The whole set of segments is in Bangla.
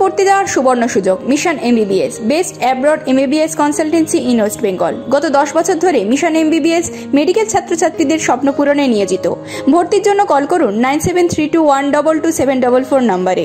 ভর্তি যাওয়ার সুবর্ণ সুযোগ। Mission MBBS best abroad MBBS consultancy in West Bengal গত দশ বছর ধরে মিশন এমবিবিএস মেডিকেল ছাত্রছাত্রীদের স্বপ্ন পূরণে নিয়োজিত। ভর্তির জন্য কল করুন nine seven three two one double two seven double four নম্বরে।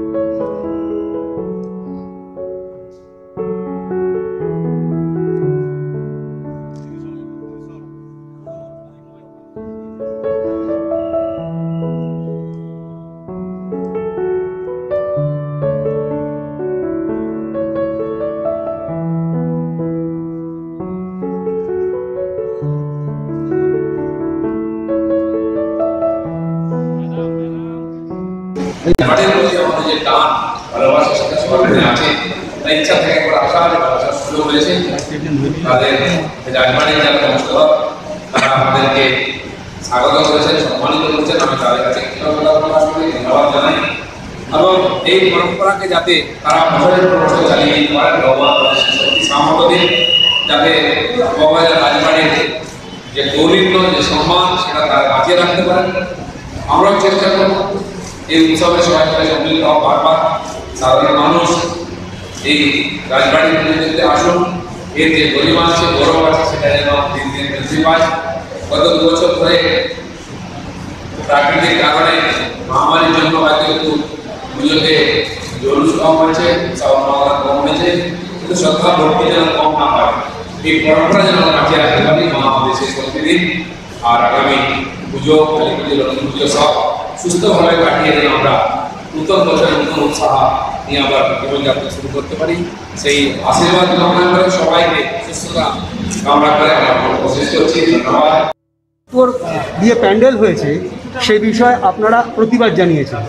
আমাদের যে টান ভালোবাসা সেটা সবার মধ্যে আছে তাই ইচ্ছা থেকে একবার আসা আর আসার সুযোগ হয়েছে তাদের রাজবাড়ির যারা কর্মকর্তা তারা আমাদেরকে স্বাগত করেছেন সম্মানিত করেছেন আমি তাদের কাছে কৃতজ্ঞতা প্রকাশ করি ধন্যবাদ জানাই এবং এই পরম্পরাকে যাতে তারা বছরের পর বছর চালিয়ে যেতে পারেন ভগবান তাদের শক্তি সামর্থ্য দিন যাতে ভগবানের রাজবাড়ির যে গৌরীন্য যে সম্মান সেটা তারা বাঁচিয়ে রাখতে পারেন আমরাও চেষ্টা করব এই উৎসবে সবাই মিলে সম্মিলিত হওয়া বারবার সাধারণ মানুষ এই রাজবাড়ি পুজো দেখতে আসুন, এর যে গরিমা আছে, গৌরব আছে, সেটা যেন দিন দিন বৃদ্ধি পায়। গত দু বছর ধরে প্রাকৃতিক কারণে মহামারীর জন্য হয়তো একটু পুজোতে জলুস কম হয়েছে সমাগম কম হয়েছে, কিন্তু শ্রদ্ধা, ভক্তি যেন কম না হয়, এই পরম্পরা যেন আমরা রাখতে পারি মা আমাদের শেষ করতে দিন আর আগামী পুজো, কালী পুজো লক্ষ্মী পুজো সব সুস্থভাবে কাটিয়ে যেন আমরা। নতুন বছরের নতুন উৎসাহ নিয়ে আবার জীবনযাত্রা শুরু করতে পারি। সেই আশীর্বাদ কামনা করে সবাইকে সুস্থতা কামনা করে আমার কোশিশ করছি। ধন্যবাদ। দিয়ে প্যান্ডেল হয়েছে সেই বিষয়ে আপনারা প্রতিবাদ জানিয়েছেন।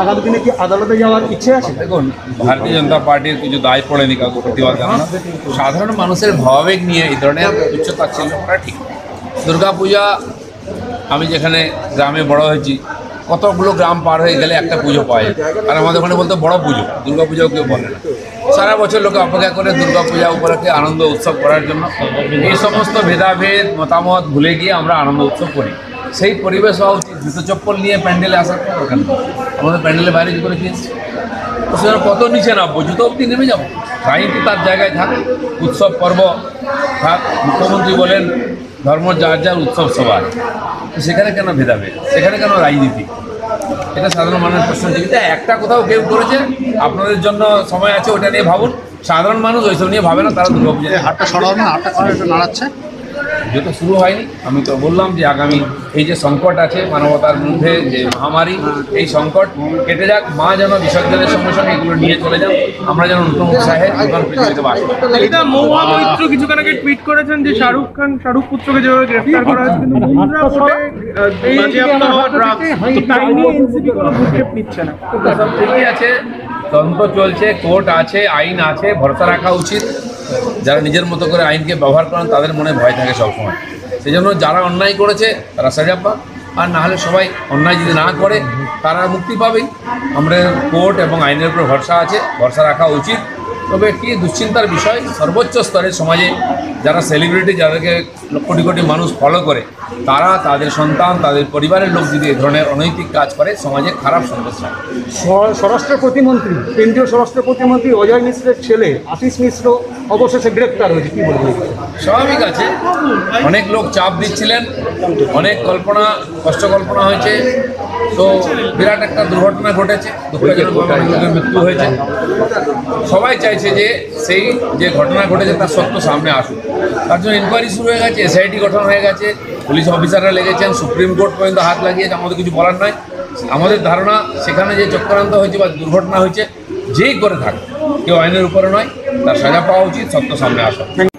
আগামী দিনে কি আদালতে যাওয়ার ইচ্ছে আছে? দেখুন ভারতীয় জনতা পার্টির কিছু দায় পড়েনি কাউকে প্রতিবাদ জানানো। সাধারণ মানুষের ভাবাবেগ নিয়ে এই ধরনের উচ্চ ছিল করা ঠিক। দুর্গাপূজা আমি যেখানে গ্রামে বড় হয়েছি কতগুলো গ্রাম পার হয়ে গেলে একটা পুজো যায়। আর আমাদের ওখানে বলতে বড় পুজো, দুর্গা পুজো কেউ বলে না। সারা বছর লোকে অপেক্ষা করে দুর্গা পূজা উপলক্ষে আনন্দ উৎসব করার জন্য। এই সমস্ত ভেদাভেদ, মতামত ভুলে গিয়ে আমরা আনন্দ উৎসব করি। সেই পরিবেশ হওয়া উচিত। জুতো চপ্পল নিয়ে প্যান্ডেলে আসার কোনো দরকার আমাদের প্যান্ডেলের বাইরে কি করে কি এসছি তো কত নিচে নামবো? জুতো অব্দি নেমে যাব? রাজনীতি তার জায়গায় থাক, উৎসব পর্ব থাক। মুখ্যমন্ত্রী বলেন ধর্ম, যার যার উৎসব সবার। সেখানে কেন ভেদাভেদ? সেখানে কেন রাজনীতি? এটা সাধারণ মানুষ প্রশ্ন জিজ্ঞাসা একটা কোথাও কেউ করেছে, আপনাদের জন্য সময় আছে, ওটা নিয়ে ভাবুন। সাধারণ মানুষ ওইসব নিয়ে ভাবে না, তারা দুর্গাপূজা হাটটা সরাও না, হাটটা নাড়াচ্ছে। যেহেতু শুরু হয়নি আমি তো বললাম যে আগামী এই যে সংকট আছে মানবতার মধ্যে যে মহামারী এই সংকট কেটে যাক মা যেন বিসর্জনের সঙ্গে সঙ্গে এগুলো নিয়ে চলে যান আমরা যেন নতুন উৎসাহে জীবন পৃথিবীতে বাস এটা মহুয়া মৈত্র কিছুক্ষণ আগে টুইট করেছেন যে শাহরুখ খান শাহরুখ পুত্রকে যেভাবে গ্রেফতার করা হয়েছে কিন্তু মুন্দ্রা কোর্টে নিচ্ছে না। ঠিকই আছে তদন্ত চলছে কোর্ট আছে আইন আছে ভরসা রাখা উচিত। যারা নিজের মতো করে আইনকে ব্যবহার করেন, তাদের মনে ভয় থাকে সবসময়। সেই জন্য যারা অন্যায় করেছে, তারা সাজা আর না হলে সবাই অন্যায় যদি না করে, তারা মুক্তি পাবেই। আমাদের কোর্ট এবং আইনের উপর ভরসা আছে, ভরসা রাখা উচিত। তবে একটি দুশ্চিন্তার বিষয়? সর্বোচ্চ স্তরে সমাজে যারা সেলিব্রিটি যাদেরকে কোটি কোটি মানুষ ফলো করে তারা তাদের সন্তান তাদের পরিবারের লোক যদি এ ধরনের অনৈতিক কাজ করে সমাজে খারাপ সন্দেশ হয় স্ব- স্বরাষ্ট্র প্রতিমন্ত্রী কেন্দ্রীয় স্বরাষ্ট্র প্রতিমন্ত্রী অজয় মিশ্রের ছেলে আশিস মিশ্র অবশেষে গ্রেপ্তার হয়েছে কি বলবেন স্বাভাবিক আছে। অনেক লোক চাপ দিচ্ছিলেন অনেক কল্পনা কষ্ট কল্পনা হয়েছে। তো বিরাট একটা দুর্ঘটনা ঘটেছে দুঃখজনকভাবে মৃত্যু হয়েছে। সবাই চাইছে যে সেই যে ঘটনা ঘটেছে তার সত্য সামনে আসুক। তার জন্য ইনকোয়ারি শুরু হয়ে গেছে এসআইটি গঠন হয়ে গেছে পুলিশ অফিসাররা লেগেছেন সুপ্রিম কোর্ট পর্যন্ত হাত লাগিয়েছে, আমাদের কিছু বলার নয় আমাদের ধারণা, সেখানে যে চক্রান্ত হয়েছে বা দুর্ঘটনা হয়েছে, যেই করে থাক, কেউ আইনের উপরে নয়, তার সাজা পাওয়া উচিত, সত্য সামনে আসা।